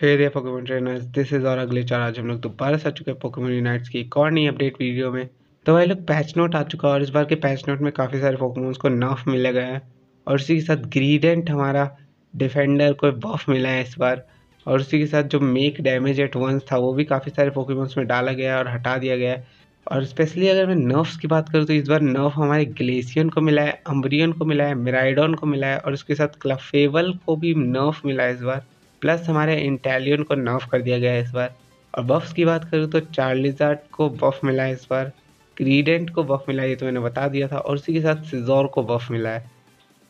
Hey there Pokemon trainers this is और अगले चार आज हम लोग दोबारा से आ चुके हैं पोकेमोन यूनाइट्स की एक और नई अपडेट वीडियो में। तो भाई लोग पैच नोट आ चुका है और इस बार के पैच नोट में काफ़ी सारे पोकेमोन्स को नफ मिले गए हैं। और उसी के साथ ग्रीडेंट हमारा डिफेंडर को बफ मिला है इस बार। और उसी के साथ जो मेक डैमेज एट वंस था, वो भी काफ़ी सारे पोकेमोन्स में डाला गया है और हटा दिया गया है। और स्पेशली अगर मैं नर्व्स की बात करूँ तो इस बार नर्व हमारे ग्लेशियन को मिला है अम्ब्रियन को मिला है मिराइडोन को मिला है और उसके साथ क्लफेवल को भी नर्व मिला है इस बार। प्लस हमारे इंटेलियन को नर्फ कर दिया गया है इस बार। और बफ्स की बात करूँ तो चार्लिजार्ड को बफ मिला है इस बार। क्रीडेंट को बफ मिला है, ये तो मैंने बता दिया था। और उसी के साथ सिजोर को बफ मिला है।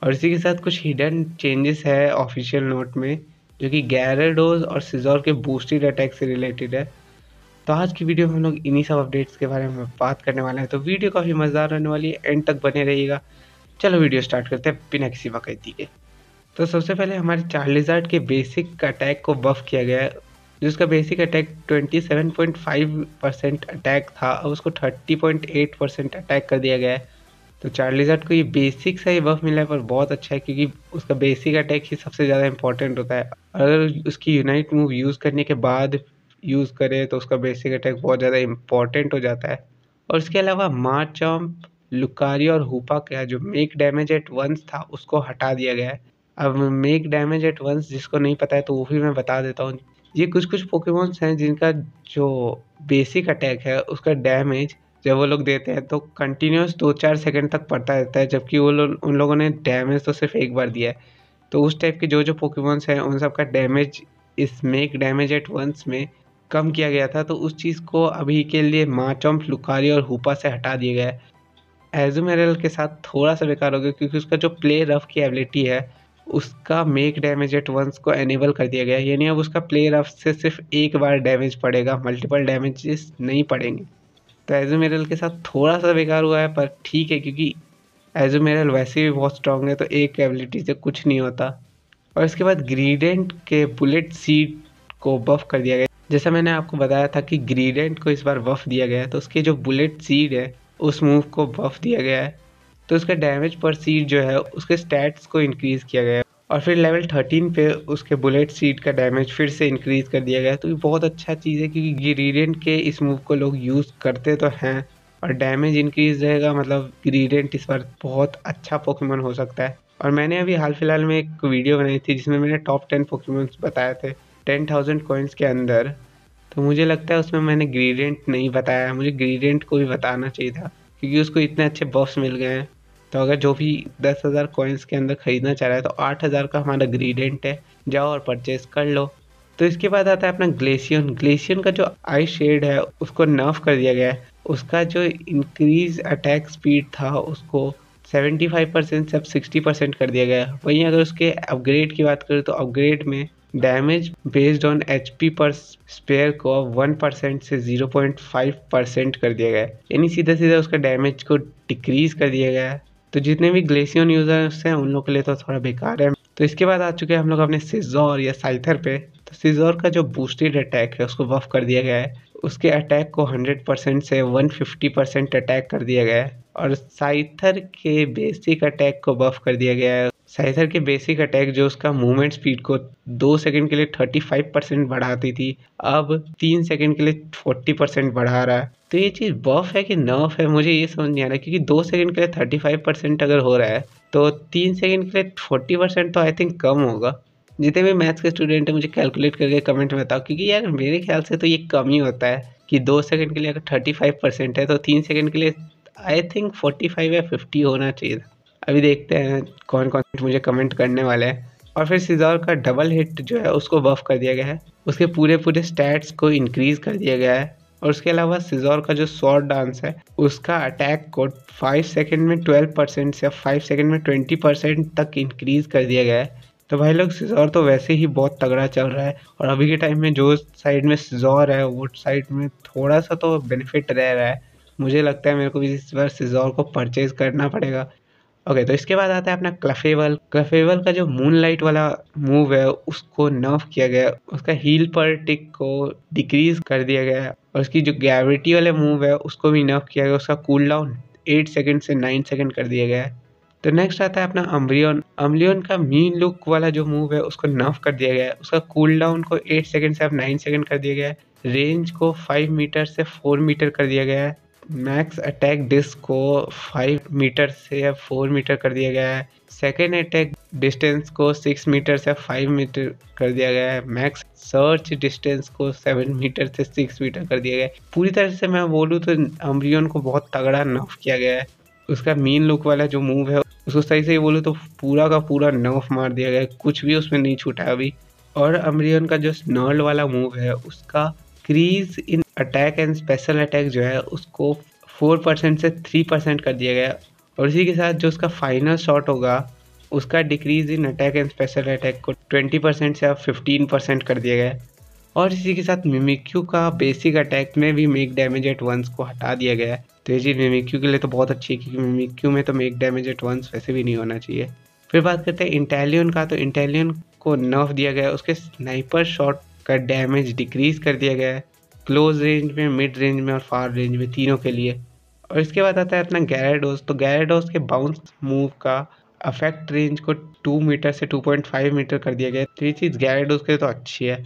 और इसी के साथ कुछ हिडन चेंजेस है ऑफिशियल नोट में, जो कि गैरेडोज और सिजोर के बूस्टेड अटैक से रिलेटेड है। तो आज की वीडियो में हम लोग इन्हीं सब अपडेट्स के बारे में बात करने वाले हैं। तो वीडियो काफ़ी मज़ेदार रहने वाली है एंड तक बने रहिएगा। चलो वीडियो स्टार्ट करते हैं, बिना किसी वक़्त के। तो सबसे पहले हमारे चार्लिजार्ड के बेसिक अटैक को बफ किया गया। है जिसका बेसिक अटैक 27.5 परसेंट अटैक था और उसको 30.8 परसेंट अटैक कर दिया गया है। तो चार्लिजार्ड को ये बेसिक सा ही बफ मिला है, पर बहुत अच्छा है, क्योंकि उसका बेसिक अटैक ही सबसे ज़्यादा इंपॉर्टेंट होता है। अगर उसकी यूनाइट मूव यूज़ करने के बाद यूज़ करें तो उसका बेसिक अटैक बहुत ज़्यादा इंपॉर्टेंट हो जाता है। और इसके अलावा मार्चम्प लुकारी और हुपा का जो मेक डैमेज एट वंस था, उसको हटा दिया गया है। अब मेक डैमेज एट वंस जिसको नहीं पता है तो वो भी मैं बता देता हूँ। ये कुछ कुछ पोकेमोन्स हैं जिनका जो बेसिक अटैक है, उसका डैमेज जब वो लोग देते हैं तो कंटिन्यूस दो चार सेकंड तक पड़ता रहता है, जबकि वो लोग, उन लोगों ने डैमेज तो सिर्फ़ एक बार दिया है। तो उस टाइप के जो जो पोकेमोन्स हैं, उन सब का डैमेज इस मेक डैमेज एट वंस में कम किया गया था तो उस चीज़ को अभी के लिए माचम्प लुकारी और हुपा से हटा दिया गया है। एजुमेरल के साथ थोड़ा सा बेकार हो गया, क्योंकि उसका जो प्ले रफ की एबिलिटी है उसका मेक डैमेज एट वंस को एनेबल कर दिया गया है। यानी अब उसका प्लेयर ऑफ़ से सिर्फ़ एक बार डैमेज पड़ेगा मल्टीपल डैमेजेस नहीं पड़ेंगे। तो एजोमेरल के साथ थोड़ा सा बेकार हुआ है, पर ठीक है, क्योंकि एजोमेरल वैसे भी बहुत स्ट्रॉन्ग है तो एक एबिलिटी से कुछ नहीं होता। और इसके बाद ग्रीडेंट के बुलेट सीट को बफ कर दिया गया। जैसा मैंने आपको बताया था कि ग्रीडेंट को इस बार बफ दिया गया है तो उसके जो बुलेट सीड है, उस मूव को बफ दिया गया है। तो उसका डैमेज पर सीट जो है, उसके स्टैट्स को इंक्रीज़ किया गया है। और फिर लेवल 13 पे उसके बुलेट सीट का डैमेज फिर से इंक्रीज़ कर दिया गया तो ये बहुत अच्छा चीज़ है क्योंकि ग्रीडेंट के इस मूव को लोग यूज़ करते तो हैं और डैमेज इंक्रीज रहेगा मतलब ग्रीडेंट इस बार बहुत अच्छा पोकेमोन हो सकता है। और मैंने अभी हाल फ़िलहाल में एक वीडियो बनाई थी जिसमें मैंने टॉप टेन पोकेमोन्स बताए थे टेन थाउज़ेंड कॉइन्स के अंदर। तो मुझे लगता है उसमें मैंने ग्रीडेंट नहीं बताया, मुझे ग्रीडेंट को भी बताना चाहिए था क्योंकि उसको इतने अच्छे बफ्स मिल गए हैं। तो अगर जो भी दस हज़ार कॉइन्स के अंदर ख़रीदना चाह रहा है तो आठ हज़ार का हमारा ग्रीडेंट है। जाओ और परचेज कर लो। तो इसके बाद आता है अपना ग्लेशियन ग्लेशियन का जो आई शेड है, उसको नर्फ कर दिया गया है। उसका जो इंक्रीज अटैक स्पीड था, उसको 75 परसेंट से अब 60 परसेंट कर दिया गया है। वहीं अगर उसके अपग्रेड की बात करें तो अपग्रेड में damage based on H P पर स्पेयर को अब वन परसेंट से ज़ीरो पॉइंट फाइव परसेंट कर दिया गया है। यानी सीधा सीधा उसका डैमेज को डिक्रीज कर दिया गया है। तो जितने भी ग्लेशियन यूज़र्स हैं, उन लोग के लिए तो थोड़ा बेकार है। तो इसके बाद आ चुके हैं हम लोग अपने सिजोर या साइथर पे। तो सिजोर का जो बूस्टेड अटैक है, उसको बफ कर दिया गया है। उसके अटैक को 100 परसेंट से 150 परसेंट अटैक कर दिया गया है। और साइथर के बेसिक अटैक को बफ कर दिया गया है। साइथर के बेसिक अटैक जो उसका मूवमेंट स्पीड को दो सेकंड के लिए 35 परसेंट बढ़ाती थी, अब तीन सेकंड के लिए 40 परसेंट बढ़ा रहा है। तो ये चीज़ बफ है कि नर्फ है, मुझे ये समझ नहीं आ रहा, क्योंकि दो सेकंड के लिए 35 परसेंट अगर हो रहा है तो तीन सेकंड के लिए 40 परसेंट तो आई थिंक कम होगा। जितने भी मैथ्स के स्टूडेंट हैं, मुझे कैलकुलेट करके कमेंट में बताओ, क्योंकि यार मेरे ख्याल से तो ये कम ही होता है कि दो सेकंड के लिए अगर थर्टी फाइव परसेंट है तो तीन सेकंड के लिए आई थिंक फोर्टी फाइव या फिफ्टी होना चाहिए। अभी देखते हैं कौन कौन मुझे कमेंट करने वाले हैं। और फिर सिजोर का डबल हिट जो है, उसको बफ कर दिया गया है। उसके पूरे पूरे स्टैट्स को इंक्रीज कर दिया गया है। और उसके अलावा सिजोर का जो शॉर्ट डांस है, उसका अटैक को फाइव सेकेंड में ट्वेल्व परसेंट से फाइव सेकेंड में ट्वेंटी परसेंट तक इंक्रीज कर दिया गया है। तो भाई लोग सिजोर तो वैसे ही बहुत तगड़ा चल रहा है और अभी के टाइम में जो साइड में सिजोर है, वो साइड में थोड़ा सा तो बेनिफिट रह रहा है। मुझे लगता है मेरे को भी इस बार सिजोर को परचेज करना पड़ेगा। ओके तो इसके बाद आता है अपना क्लफेवल क्लफेवल का जो मून लाइट वाला मूव है, उसको नर्फ किया गया उसका हील पर टिक को डिक्रीज कर दिया गया और उसकी जो ग्रेविटी वाले मूव है, उसको भी नफ किया गया, उसका कूल डाउन एट सेकेंड से नाइन सेकेंड कर दिया गया है। तो नेक्स्ट आता है अपना अम्बलियन अम्बलियन का मीन लुक वाला जो मूव है, उसको नफ कर दिया गया है। उसका कूल डाउन को एट सेकेंड से अब नाइन सेकेंड कर दिया गया है। रेंज को फाइव मीटर से फोर मीटर कर दिया गया है। मैक्स अटैक डिस्क को 5 मीटर से अब 4 मीटर कर दिया गया है। सेकेंड अटैक डिस्टेंस को 6 मीटर से 5 मीटर कर दिया गया है। मैक्स सर्च डिस्टेंस को 7 मीटर से 6 मीटर कर दिया गया है। पूरी तरह से मैं बोलूँ तो अम्ब्रियन को बहुत तगड़ा नफ किया गया है। उसका मेन लुक वाला जो मूव है, उसको सही से बोलूँ तो पूरा का पूरा नफ मार दिया गया है। कुछ भी उसमें नहीं छूटा अभी। और अमरियन का जो स्नर्ल वाला मूव है, उसका crease in attack and special attack जो है, उसको फोर परसेंट से थ्री परसेंट कर दिया गया। और इसी के साथ जो उसका फाइनल शॉट होगा, उसका decrease in attack and special attack को ट्वेंटी परसेंट से अब फिफ्टीन परसेंट कर दिया गया। और इसी के साथ मिमिक्यू का बेसिक अटैक में भी मेक डैमेज एट वंस को हटा दिया गया है। तो ये चीज़ मिमिक्यू के लिए तो बहुत अच्छी है, क्योंकि मिमिक्यू में तो मेक डैमेज एट वंस वैसे भी नहीं होना चाहिए। फिर बात करते हैं इंटेलियन का तो इंटेलियन को नर्फ दिया गया उसके स्नाइपर शॉट का डैमेज डिक्रीज कर दिया गया है। क्लोज रेंज में मिड रेंज में और फार रेंज में तीनों के लिए। और इसके बाद आता है अपना गैराडोज तो गैराडोज के बाउंस मूव का अफेक्ट रेंज को टू मीटर से टू पॉइंट फाइव मीटर कर दिया गया तो ये चीज़ गैराडोज के तो अच्छी है।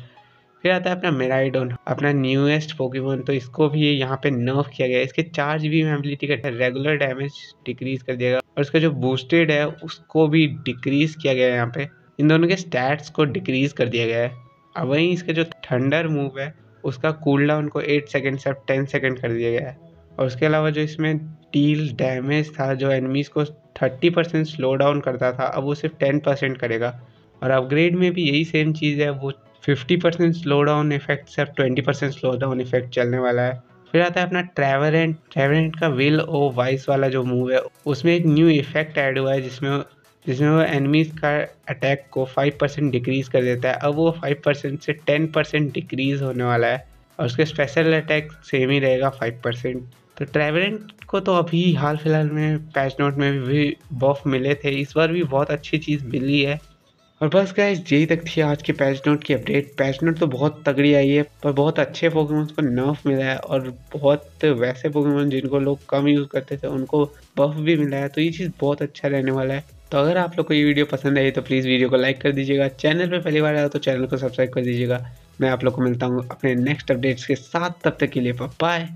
फिर आता है अपना मेराइडोन अपना न्यूएस्ट पोकेमोन तो इसको भी यहाँ पे नर्व किया गया इसके चार्ज भी एबिलिटी का रेगुलर डैमेज डिक्रीज कर दिया गया और इसका जो बूस्टेड है, उसको भी डिक्रीज किया गया है यहाँ पे। इन दोनों के स्टैट्स को डिक्रीज कर दिया गया है। अब वहीं इसका जो थंडर मूव है उसका कूल डाउन को एट सेकेंड से अब टेन सेकेंड कर दिया गया है। और उसके अलावा जो इसमें डील डैमेज था, जो एनिमीज को थर्टी परसेंट स्लो डाउन करता था, अब वो सिर्फ़ टेन परसेंट करेगा। और अपग्रेड में भी यही सेम चीज़ है, वो fifty percent slow down effect से अब twenty percent slow down effect चलने वाला है। फिर आता है अपना ट्रेवरेंट ट्रेवरेंट का विल ओ वाइस वाला जो मूव है, उसमें एक न्यू इफ़ेक्ट ऐड हुआ है, जिसमें जिसमें वो एनिमीज का अटैक को फाइव परसेंट डिक्रीज कर देता है। अब वो फाइव परसेंट से टेन परसेंट डिक्रीज होने वाला है और उसके स्पेशल अटैक सेम ही रहेगा फाइव परसेंट तो ट्रेवरेंट को तो अभी हाल फ़िलहाल में पैच नोट में भी बफ मिले थे। इस बार भी बहुत अच्छी चीज़ मिली है। और बस गाइस यही तक थी आज की पैच नोट की अपडेट पैच नोट तो बहुत तगड़ी आई है, पर बहुत अच्छे पोकेमोन्स को नर्फ मिला है और बहुत वैसे पोकेमोन जिनको लोग कम यूज़ करते थे, उनको बफ भी मिला है। तो ये चीज़ बहुत अच्छा रहने वाला है। तो अगर आप लोग को ये वीडियो पसंद आई तो प्लीज़ वीडियो को लाइक कर दीजिएगा। चैनल पर पहली बार आया तो चैनल को सब्सक्राइब कर दीजिएगा। मैं आप लोग को मिलता हूँ अपने नेक्स्ट अपडेट्स के साथ। तब तक के लिए बाय